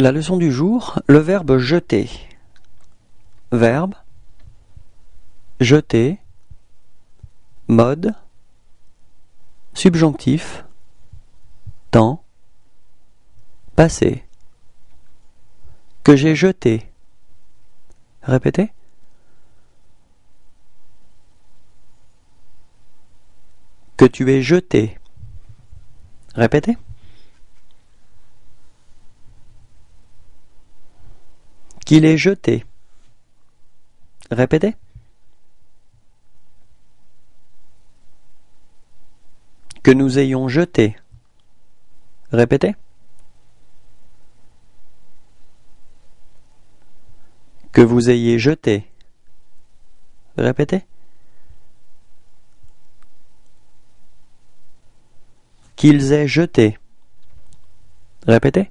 La leçon du jour, le verbe jeter. Verbe, jeter, mode, subjonctif, temps, passé. Que j'ai jeté. Répétez. Que tu aies jeté. Répétez. Qu'il ait jeté. Répétez. Que nous ayons jeté. Répétez. Que vous ayez jeté. Répétez. Qu'ils aient jeté. Répétez.